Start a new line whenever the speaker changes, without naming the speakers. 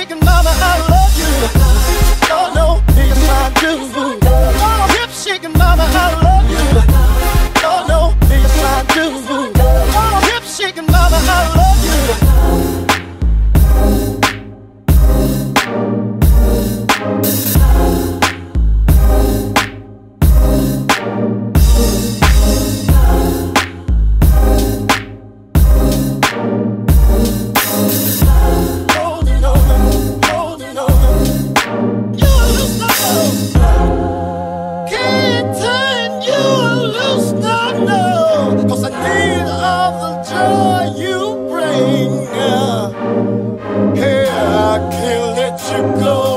chicken, mama, I love you. Oh no, know I do. Hip mama, I love you. Oh no, know I do. Hip mama, I love you. you bring. Uh, hey, I can't let you go.